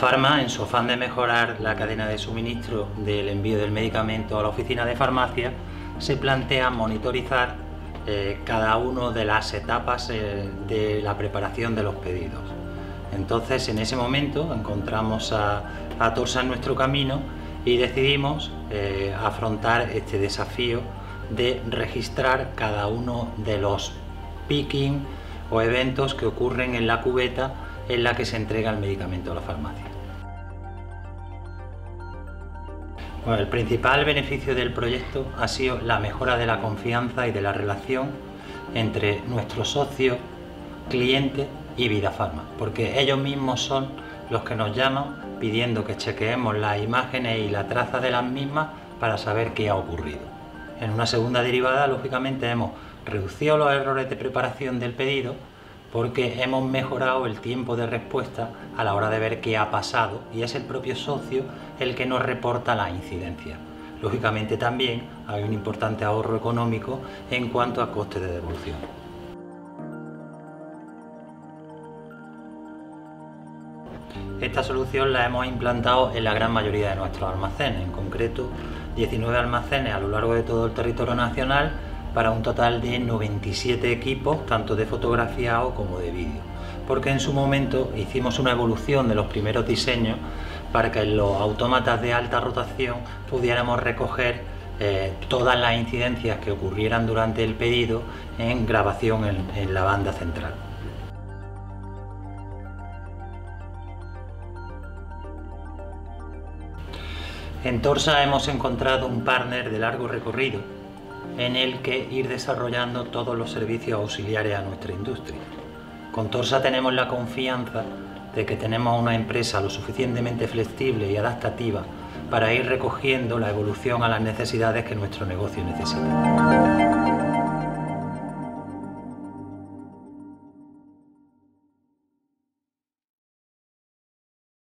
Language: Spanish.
Farma, en su afán de mejorar la cadena de suministro del envío del medicamento a la oficina de farmacia, se plantea monitorizar eh, cada una de las etapas eh, de la preparación de los pedidos. Entonces, en ese momento encontramos a, Torsa en nuestro camino y decidimos eh, afrontar este desafío de registrar cada uno de los picking o eventos que ocurren en la cubeta en la que se entrega el medicamento a la farmacia. el principal beneficio del proyecto ha sido la mejora de la confianza y de la relación entre nuestro socio, cliente y Vida Farma, porque ellos mismos son los que nos llaman pidiendo que chequeemos las imágenes y la traza de las mismas para saber qué ha ocurrido. En una segunda derivada, lógicamente, hemos reducido los errores de preparación del pedido porque hemos mejorado el tiempo de respuesta a la hora de ver qué ha pasado y es el propio socio el que nos reporta la incidencia. Lógicamente también hay un importante ahorro económico en cuanto a coste de devolución. Esta solución la hemos implantado en la gran mayoría de nuestros almacenes, en concreto 19 almacenes a lo largo de todo el territorio nacional para un total de 97 equipos, tanto de fotografiado como de vídeo. Porque en su momento hicimos una evolución de los primeros diseños para que en los autómatas de alta rotación pudiéramos recoger eh, todas las incidencias que ocurrieran durante el pedido en grabación en la banda central. En Torsa hemos encontrado un partner de largo recorrido en el que ir desarrollando todos los servicios auxiliares a nuestra industria. Con Torsa tenemos la confianza de que tenemos una empresa lo suficientemente flexible y adaptativa para ir recogiendo la evolución a las necesidades que nuestro negocio necesita.